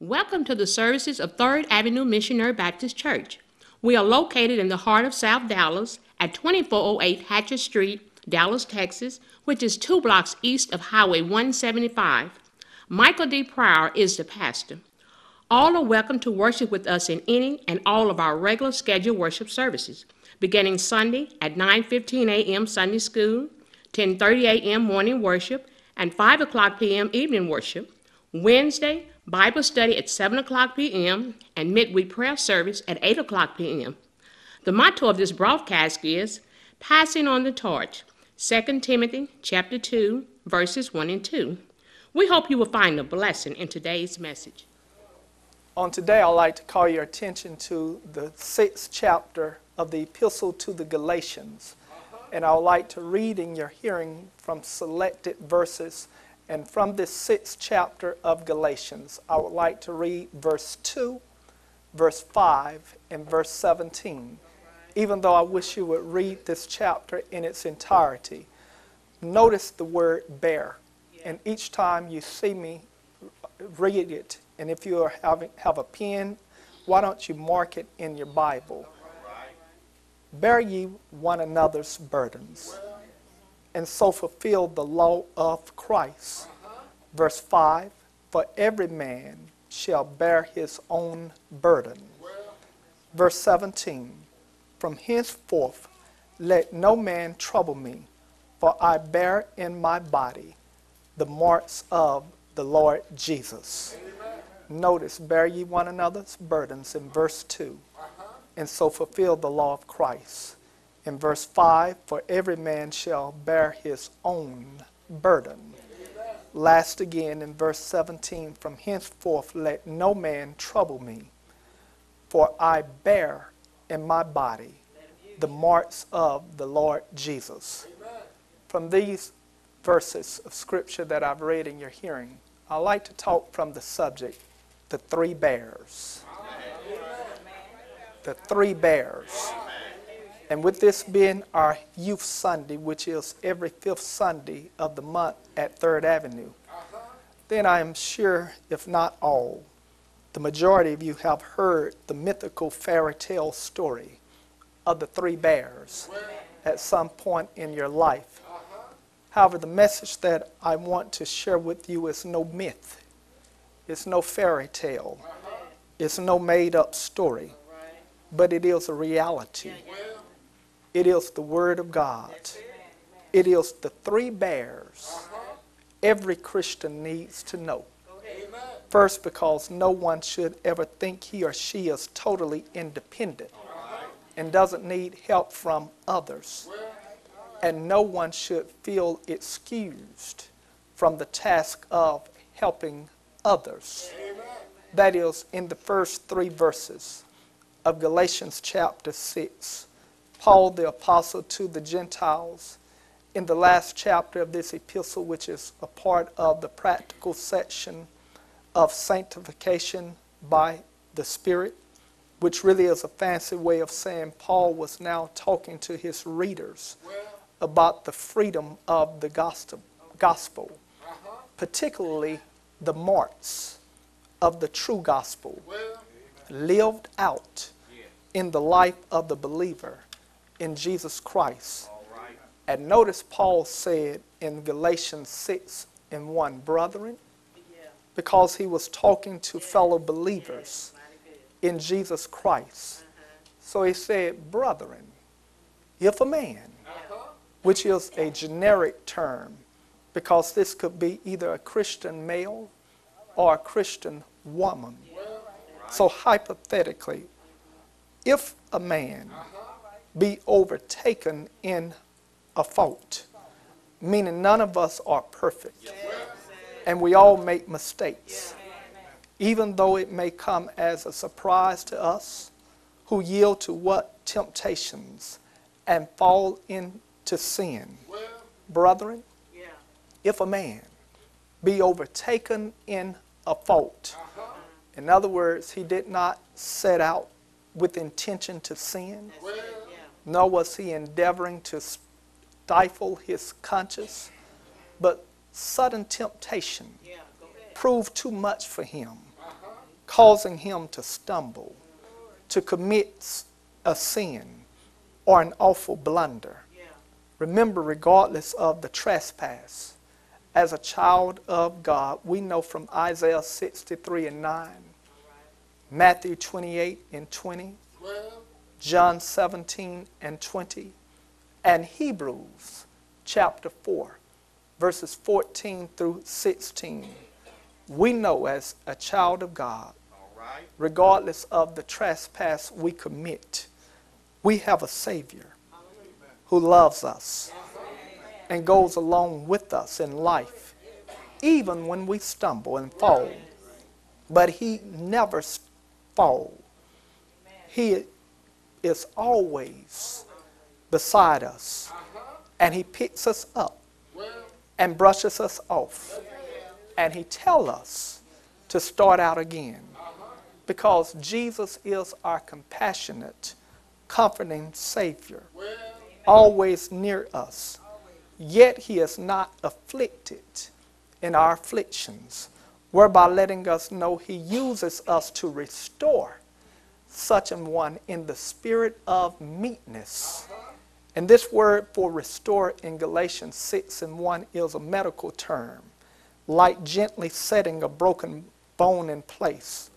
Welcome to the services of Third Avenue Missionary Baptist Church. We are located in the heart of South Dallas at 2408 Hatcher Street, Dallas, Texas, which is two blocks east of Highway 175. Michael D. Pryor is the pastor. All are welcome to worship with us in any and all of our regular scheduled worship services, beginning Sunday at 9:15 a.m. Sunday school, 10:30 a.m. morning worship, and 5 o'clock p.m. evening worship. Wednesday, Bible study at 7 o'clock p.m. and midweek prayer service at 8 o'clock p.m. The motto of this broadcast is Passing on the Torch, 2 Timothy chapter 2, verses 1 and 2. We hope you will find a blessing in today's message. On today, I'd like to call your attention to the sixth chapter of the Epistle to the Galatians. And I would like to read in your hearing from selected verses. And from this sixth chapter of Galatians, I would like to read verse 2, verse 5, and verse 17. Even though I wish you would read this chapter in its entirety, notice the word bear. And each time you see me read it, and if you are having, have a pen, why don't you mark it in your Bible? Bear ye one another's burdens, and so fulfill the law of Christ. Verse 5 For every man shall bear his own burden. Verse 17 From henceforth let no man trouble me, for I bear in my body the marks of the Lord Jesus. Notice, bear ye one another's burdens in verse 2, and so fulfill the law of Christ. In verse 5, for every man shall bear his own burden. Last again in verse 17, from henceforth let no man trouble me, for I bear in my body the marks of the Lord Jesus. From these verses of scripture that I've read in your hearing, I like to talk from the subject, the three bears. The three bears. And with this being our Youth Sunday, which is every fifth Sunday of the month at Third Avenue, then I am sure, if not all, the majority of you have heard the mythical fairy tale story of the three bears at some point in your life. However, the message that I want to share with you is no myth. It's no fairy tale. It's no made up story. But it is a reality. It is the Word of God. It is the three bears every Christian needs to know. First, because no one should ever think he or she is totally independent and doesn't need help from others. And no one should feel excused from the task of helping others. That is, in the first three verses of Galatians chapter 6, Paul the Apostle to the Gentiles, in the last chapter of this epistle, which is a part of the practical section of sanctification by the Spirit, which really is a fancy way of saying Paul was now talking to his readers about the freedom of the gospel, gospel particularly the marks of the true gospel lived out in the life of the believer in Jesus Christ. And notice Paul said in Galatians 6 and 1, brethren, because he was talking to fellow believers in Jesus Christ. So he said, brethren, if a man, which is a generic term, because this could be either a Christian male or a Christian woman. So hypothetically, if a man be overtaken in a fault, meaning none of us are perfect, and we all make mistakes, even though it may come as a surprise to us who yield to what temptations and fall into sin. Brethren, if a man be overtaken in a fault, in other words, he did not set out with intention to sin, nor was he endeavoring to stifle his conscience, but sudden temptation proved too much for him. causing him to stumble, to commit a sin or an awful blunder. Remember, regardless of the trespass, as a child of God, we know from Isaiah 63 and 9, Matthew 28 and 20, John 17 and 20, and Hebrews chapter 4, verses 14 through 16. We know as a child of God, regardless of the trespass we commit, we have a Savior who loves us and goes along with us in life, even when we stumble and fall. But He never falls. He is always beside us, and He picks us up and brushes us off, and He tells us to start out again. Because Jesus is our compassionate, comforting Savior, always near us. Yet He is not afflicted in our afflictions, whereby letting us know He uses us to restore such an one in the spirit of meekness. And this word for restore in Galatians 6 and 1 is a medical term, like gently setting a broken bone in place.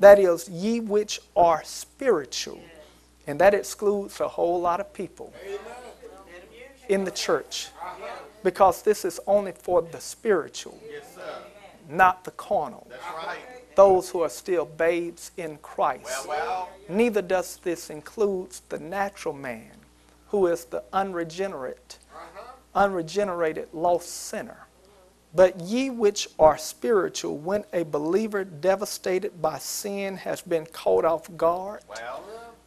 That is, ye which are spiritual. And that excludes a whole lot of people in the church because this is only for the spiritual, not the carnal. Those who are still babes in Christ. Neither does this include the natural man who is the unregenerate, uh-huh. unregenerated lost sinner. But ye which are spiritual, when a believer devastated by sin has been caught off guard,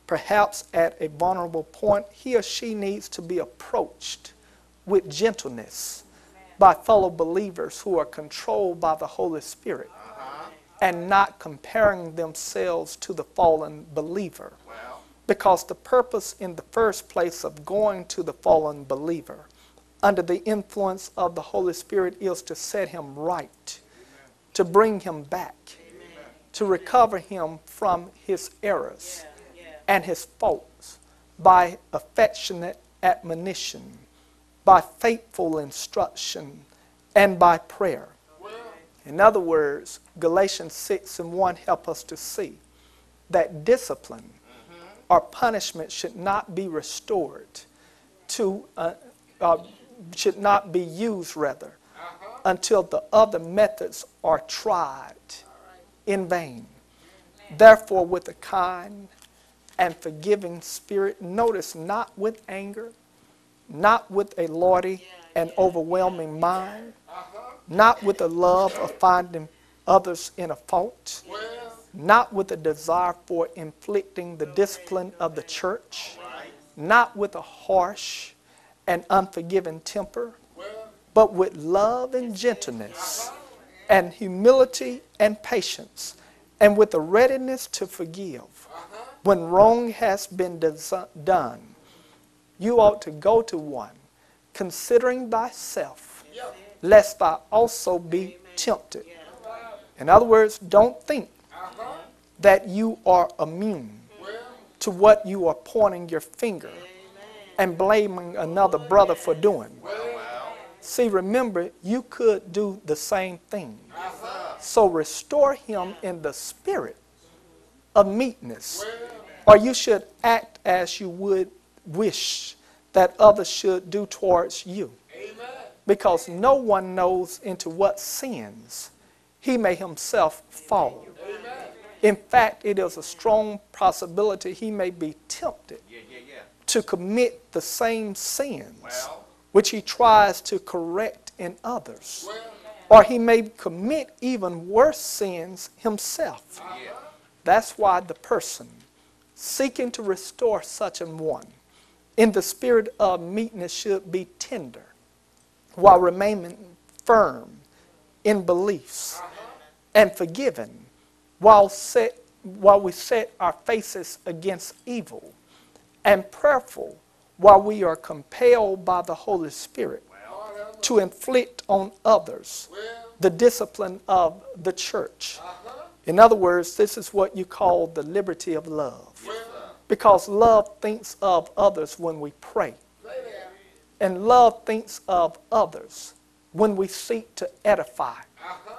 perhaps at a vulnerable point, he or she needs to be approached with gentleness by fellow believers who are controlled by the Holy Spirit and not comparing themselves to the fallen believer. Because the purpose in the first place of going to the fallen believer under the influence of the Holy Spirit is to set him right, to bring him back, to recover him from his errors and his faults by affectionate admonition, by faithful instruction, and by prayer. In other words, Galatians 6 and 1 help us to see that discipline or punishment should not be restored to, uh, uh, should not be used rather, until the other methods are tried in vain. Therefore, with a kind and forgiving spirit, notice not with anger, not with a lordly and overwhelming mind, not with the love of finding others in a fault, not with a desire for inflicting the discipline of the church, not with a harsh and unforgiving temper, but with love and gentleness and humility and patience, and with a readiness to forgive when wrong has been done. You ought to go to one, considering thyself, lest thou also be tempted. In other words, don't think that you are immune to what you are pointing your finger and blaming another brother for doing. See, remember, you could do the same thing. So restore him in the spirit of meekness, or you should act as you would wish that others should do towards you. Because no one knows into what sins he may himself fall. In fact, it is a strong possibility he may be tempted to commit the same sins which he tries to correct in others. Or he may commit even worse sins himself. That's why the person seeking to restore such an one in the spirit of meekness should be tender while remaining firm in beliefs and forgiven while, set, while we set our faces against evil and prayerful while we are compelled by the Holy Spirit to inflict on others the discipline of the church. In other words, this is what you call the liberty of love. Because love thinks of others when we pray. And love thinks of others when we seek to edify. Uh-huh.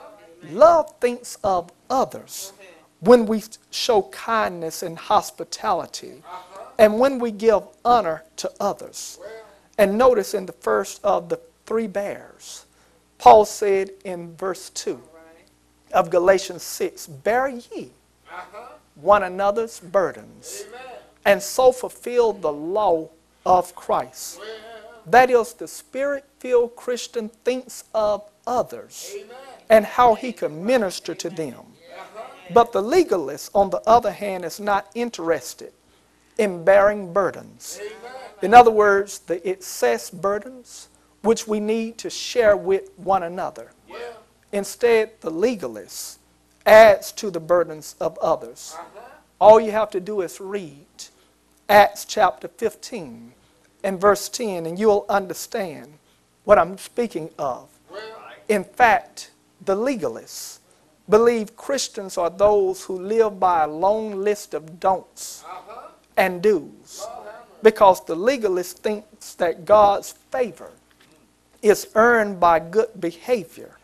Love thinks of others when we show kindness and hospitality uh-huh. and when we give honor to others. And notice in the first of the three bears, Paul said in verse 2 of Galatians 6 Bear ye uh-huh. one another's burdens, and so fulfill the law of Christ. That is, the spirit filled Christian thinks of others and how he can minister to them. But the legalist, on the other hand, is not interested in bearing burdens. In other words, the excess burdens which we need to share with one another. Instead, the legalist adds to the burdens of others. All you have to do is read Acts chapter 15 and verse 10, and you'll understand what I'm speaking of. In fact, the legalists believe Christians are those who live by a long list of don'ts and do's because the legalist thinks that God's favor is earned by good behavior.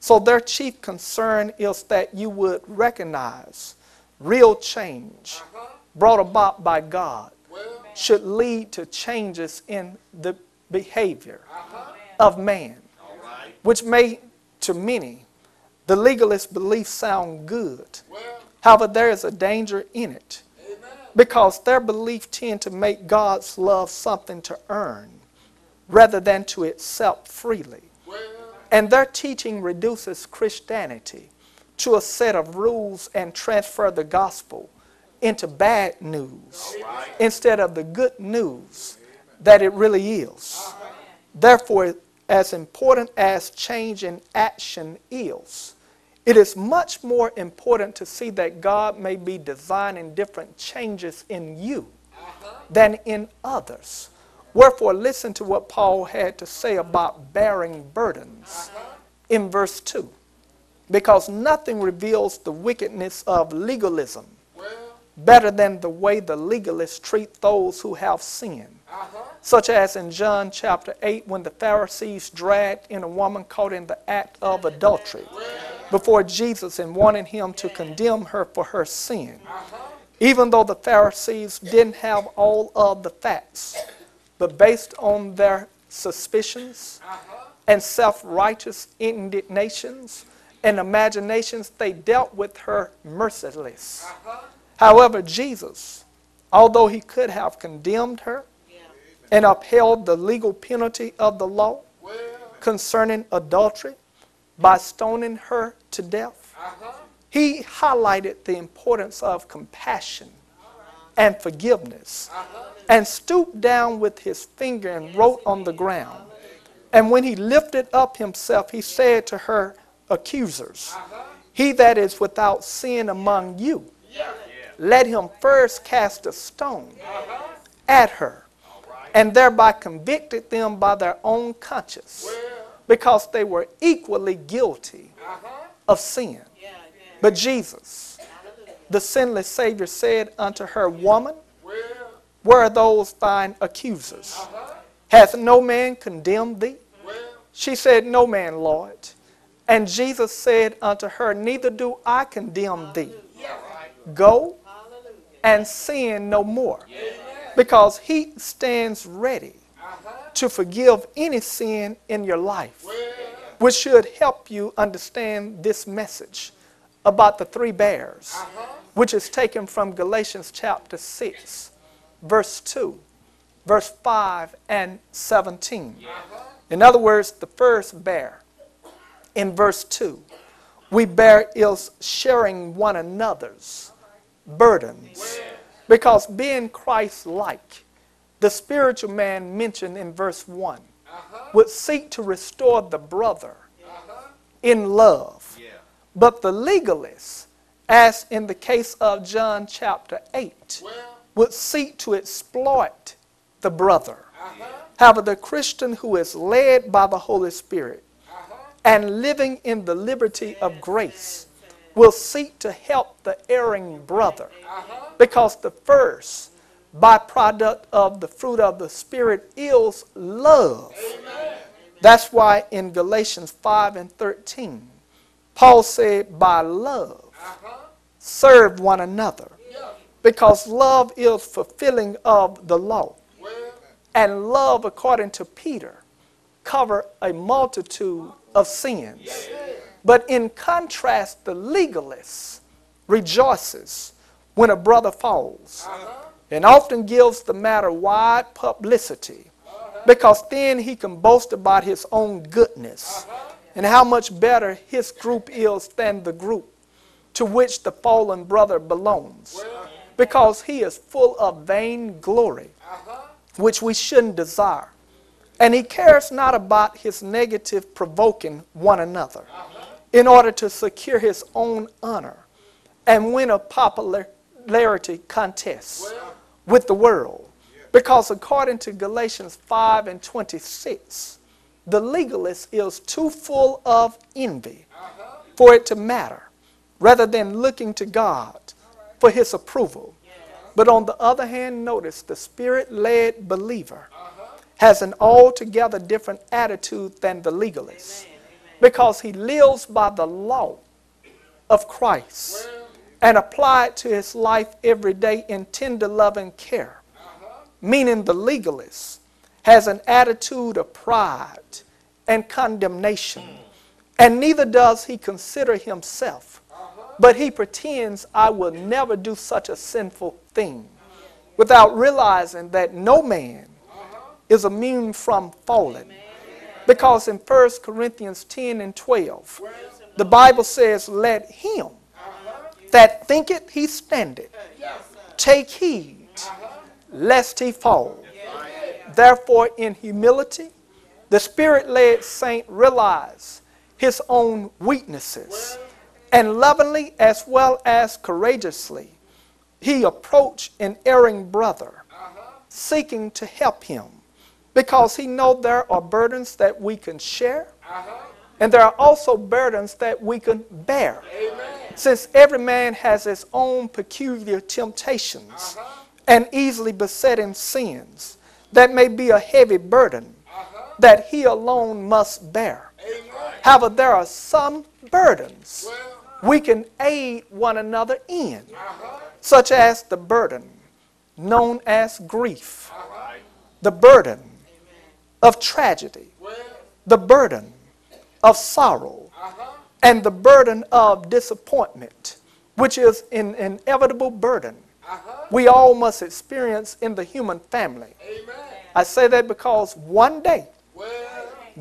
So their chief concern is that you would recognize real change brought about by God should lead to changes in the behavior uh-huh. of man, which may, to many, the legalist beliefs sound good. However, there is a danger in it because their belief tend to make God's love something to earn rather than to accept freely. And their teaching reduces Christianity to a set of rules and transfer the gospel into bad news instead of the good news that it really is. Therefore, as important as change in action is, it is much more important to see that God may be designing different changes in you than in others. Wherefore, listen to what Paul had to say about bearing burdens in verse 2. Because nothing reveals the wickedness of legalism better than the way the legalists treat those who have sinned. Uh-huh. Such as in John chapter 8, when the Pharisees dragged in a woman caught in the act of adultery before Jesus and wanted him to condemn her for her sin. Uh-huh. Even though the Pharisees didn't have all of the facts, but based on their suspicions uh-huh. and self righteous indignations and imaginations, they dealt with her merciless. However, Jesus, although he could have condemned her and upheld the legal penalty of the law concerning adultery by stoning her to death, he highlighted the importance of compassion and forgiveness and stooped down with his finger and wrote on the ground. And when he lifted up himself, he said to her accusers, He that is without sin among you, let him first cast a stone at her, and thereby convicted them by their own conscience, because they were equally guilty of sin. But Jesus, the sinless Savior, said unto her, Woman, where are those thine accusers? Hath no man condemned thee? She said, No man, Lord. And Jesus said unto her, Neither do I condemn thee. Go and sin no more. Because he stands ready to forgive any sin in your life, which should help you understand this message about the three bears, which is taken from Galatians chapter 6, verse 2, verse 5, and 17. In other words, the first bear in verse 2, we bear is sharing one another's burdens. Because being Christ like, the spiritual man mentioned in verse one uh-huh. would seek to restore the brother uh-huh. in love. But the legalist, as in the case of John chapter 8, would seek to exploit the brother. Uh-huh. However, the Christian who is led by the Holy Spirit and living in the liberty of grace will seek to help the erring brother. Because the first byproduct of the fruit of the Spirit is love. That's why in Galatians 5 and 13, Paul said, by love, serve one another. Because love is fulfilling of the law. And love, according to Peter, cover a multitude of sins. But in contrast, the legalist rejoices when a brother falls uh-huh. and often gives the matter wide publicity uh-huh. because then he can boast about his own goodness uh-huh. and how much better his group is than the group to which the fallen brother belongs because he is full of vain glory which we shouldn't desire. And he cares not about his negative provoking one another in order to secure his own honor and win a popularity contest with the world. Because according to Galatians 5 and 26, the legalist is too full of envy for it to matter, rather than looking to God for his approval. But on the other hand, notice the spirit led believer has an altogether different attitude than the legalist because he lives by the law of Christ and apply it to his life every day in tender love and care. Meaning the legalist has an attitude of pride and condemnation, and neither does he consider himself, but he pretends, I will never do such a sinful thing, without realizing that no man is immune from falling. Because in 1 Corinthians 10 and 12, the Bible says, Let him that thinketh he standeth take heed lest he fall. Therefore, in humility, the Spirit led saint realized his own weaknesses and lovingly as well as courageously he approached an erring brother seeking to help him because he know there are burdens that we can share and there are also burdens that we can bear. Since every man has his own peculiar temptations and easily besetting sins that may be a heavy burden that he alone must bear. However there are some burdens we can aid one another in such as the burden known as grief, the burden of tragedy, the burden of sorrow, and the burden of disappointment, which is an inevitable burden we all must experience in the human family. I say that because one day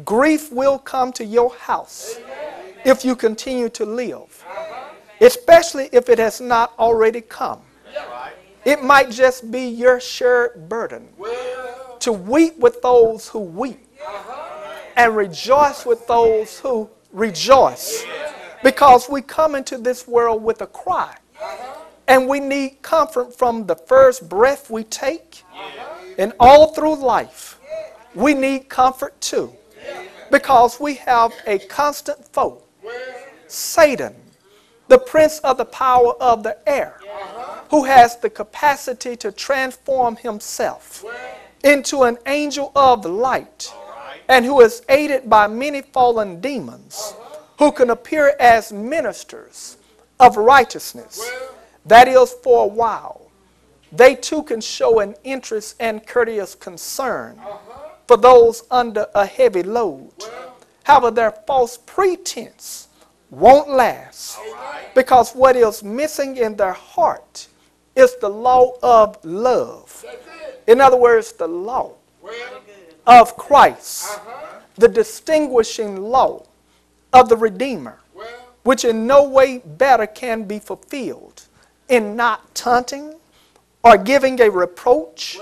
grief will come to your house if you continue to live, especially if it has not already come. It might just be your shared burden to weep with those who weep and rejoice with those who rejoice. Because we come into this world with a cry and we need comfort from the first breath we take and all through life. We need comfort too because we have a constant foe Satan, the prince of the power of the air, who has the capacity to transform himself into an angel of light and who is aided by many fallen demons who can appear as ministers of righteousness. That is for a while. They too can show an interest and courteous concern for those under a heavy load. However, their false pretense won't last because what is missing in their heart is the law of love. In other words, the law of Christ, the distinguishing law of the Redeemer, which in no way better can be fulfilled in not taunting or giving a reproach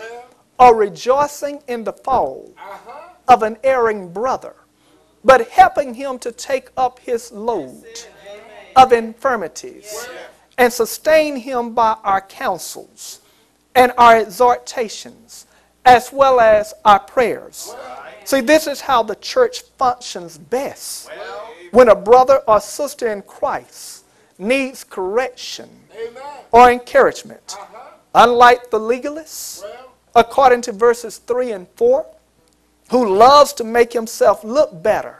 or rejoicing in the fall of an erring brother, but helping him to take up his load of infirmities and sustain him by our counsels and our exhortations as well as our prayers. See, this is how the church functions best. When a brother or sister in Christ needs correction or encouragement. Uh-huh. Unlike the legalists, according to verses 3 and 4, who loves to make himself look better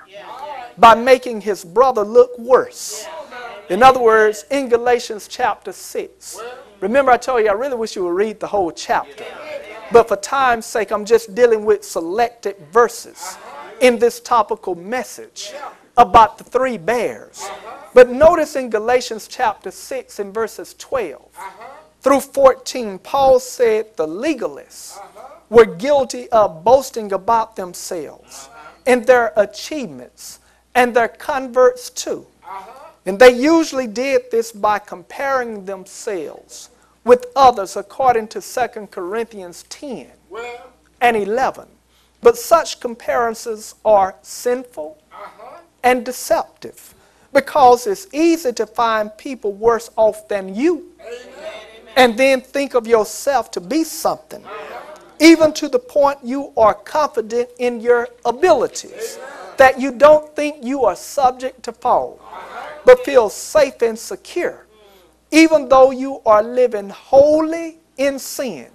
by making his brother look worse. In other words, in Galatians chapter 6, remember I told you I really wish you would read the whole chapter. But for time's sake, I'm just dealing with selected verses in this topical message about the three bears. But notice in Galatians chapter 6 and verses 12 through 14, Paul said the legalists were guilty of boasting about themselves and their achievements and their converts too. And they usually did this by comparing themselves with others according to 2 Corinthians 10 and 11. But such comparisons are sinful uh-huh. and deceptive because it's easy to find people worse off than you. And then think of yourself to be something, uh-huh. even to the point you are confident in your abilities, that you don't think you are subject to fall, uh-huh. but feel safe and secure, even though you are living wholly in sin.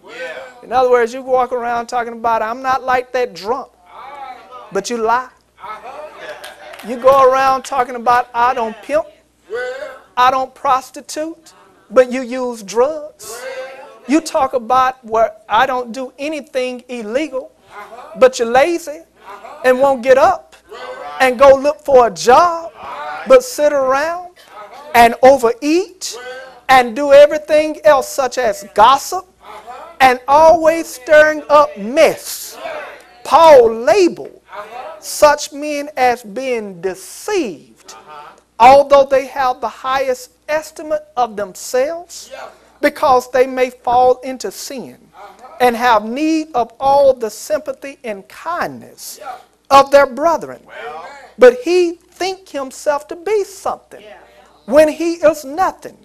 In other words, you walk around talking about, I'm not like that drunk, ah. but you lie. Uh-huh. You go around talking about, I don't pimp, I don't prostitute, but you use drugs. You talk about where I don't do anything illegal, uh-huh. but you're lazy uh-huh. and won't get up and go look for a job, but sit around and overeat and do everything else, such as gossip and always stirring up mess. Paul labeled such men as being deceived, although they have the highest estimate of themselves, because they may fall into sin and have need of all the sympathy and kindness of their brethren. But he think himself to be something when he is nothing.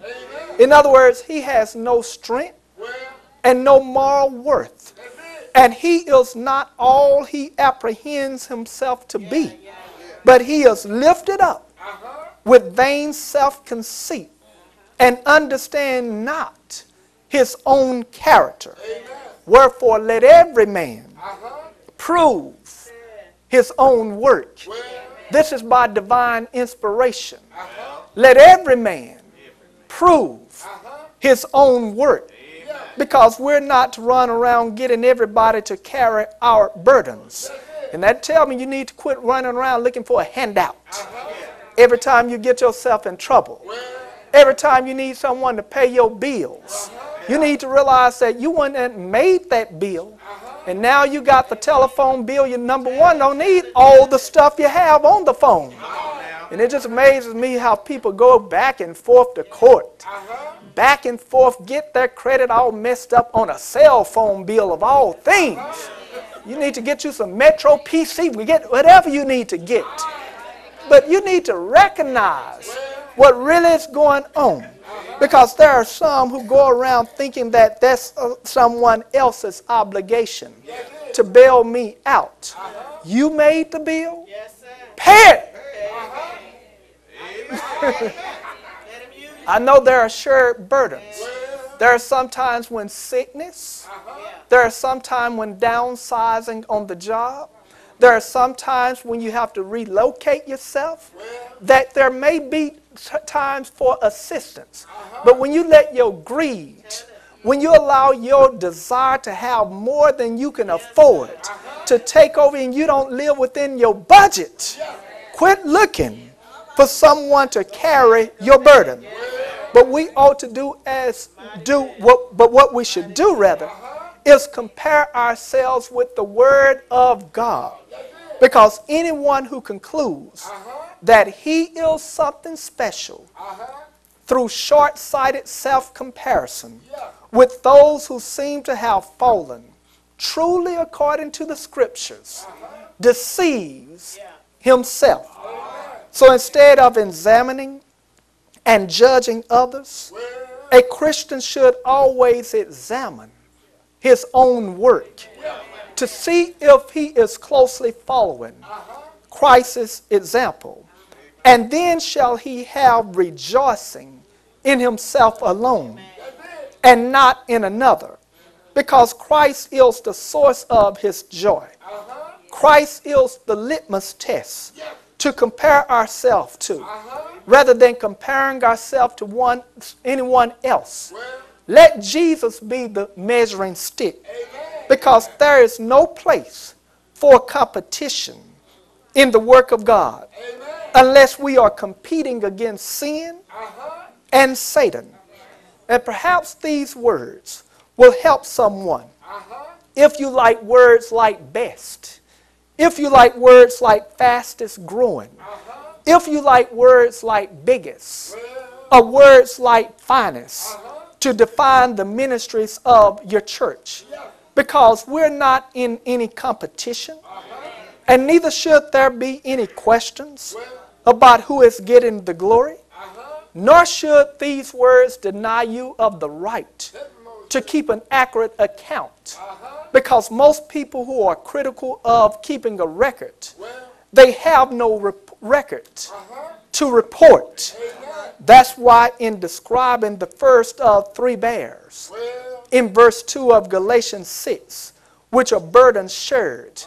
In other words, he has no strength and no moral worth. And he is not all he apprehends himself to be, but he is lifted up with vain self conceit and understand not his own character. Wherefore, let every man prove his own work. This is by divine inspiration. Let every man prove his own work. Because we're not to run around getting everybody to carry our burdens. And that tells me you need to quit running around looking for a handout. Every time you get yourself in trouble. Every time you need someone to pay your bills. You need to realize that you wouldn't have made that bill. And now you got the telephone bill. Your number one don't need all the stuff you have on the phone. And it just amazes me how people go back and forth to court. Uh-huh. Back and forth, get their credit all messed up on a cell phone bill of all things. Uh-huh. You need to get you some Metro PC. We get whatever you need to get. But you need to recognize what really is going on. Uh-huh. Because there are some who go around thinking that that's uh, someone else's obligation to bail me out. You made the bill? Pay it. I know there are shared burdens. There are sometimes when sickness, there are some sometimes when downsizing on the job, there are sometimes when you have to relocate yourself, that there may be times for assistance. But when you let your greed, when you allow your desire to have more than you can afford to take over and you don't live within your budget, quit looking for someone to carry your burden. But we ought to do as do what but what we should do rather is compare ourselves with the word of God. Because anyone who concludes that he is something special through short sighted self comparison with those who seem to have fallen, truly according to the scriptures, deceives himself. So instead of examining and judging others, a Christian should always examine his own work to see if he is closely following Christ's example. And then shall he have rejoicing in himself alone and not in another, because Christ is the source of his joy. Christ is the litmus test to compare ourselves to, uh-huh. rather than comparing ourselves to one, anyone else. Let Jesus be the measuring stick, because there is no place for competition in the work of God unless we are competing against sin uh-huh. and Satan. And perhaps these words will help someone. Uh-huh. If you like words like best, if you like words like fastest growing, uh-huh. if you like words like biggest, or words like finest uh-huh. to define the ministries of your church. Because we're not in any competition, uh-huh. and neither should there be any questions about who is getting the glory, nor should these words deny you of the right to keep an accurate account. Because most people who are critical of keeping a record, they have no rep- record to report. That's why, in describing the first of three bears, in verse 2 of Galatians 6, which are burdens shared.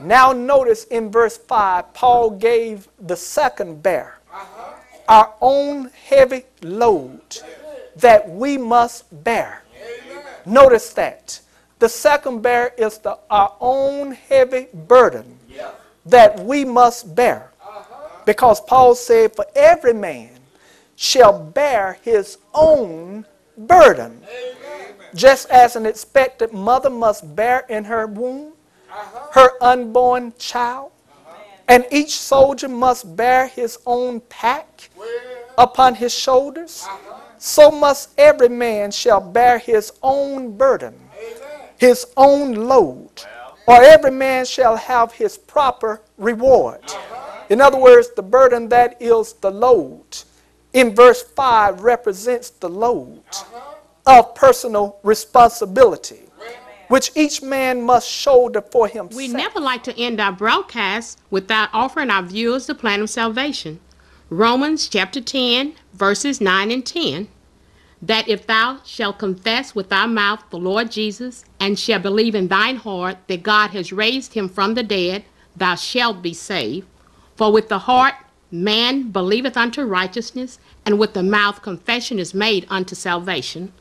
Now, notice in verse 5, Paul gave the second bear our own heavy load that we must bear. Notice that. The second bear is the, our own heavy burden that we must bear. Because Paul said, For every man shall bear his own burden. Just as an expected mother must bear in her womb uh-huh. her unborn child, uh-huh. and each soldier must bear his own pack upon his shoulders, uh-huh. so must every man shall bear his own burden, his own load, or every man shall have his proper reward. Uh-huh. In other words, the burden that is the load in verse 5 represents the load uh-huh. of personal responsibility, which each man must shoulder for himself. We never like to end our broadcast without offering our viewers the plan of salvation. Romans chapter 10, verses 9 and 10. That if thou shalt confess with thy mouth the Lord Jesus, and shalt believe in thine heart that God has raised him from the dead, thou shalt be saved. For with the heart man believeth unto righteousness, and with the mouth confession is made unto salvation.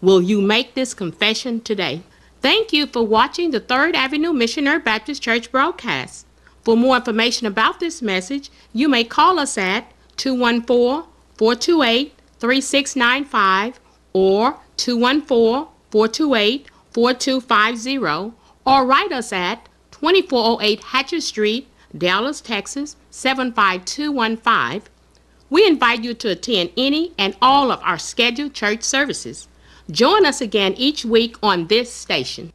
Will you make this confession today? Thank you for watching the Third Avenue Missionary Baptist Church broadcast. For more information about this message, you may call us at 214 428 3695 or 214 428 4250 or write us at 2408 Hatcher Street, Dallas, Texas 75215. We invite you to attend any and all of our scheduled church services. Join us again each week on this station.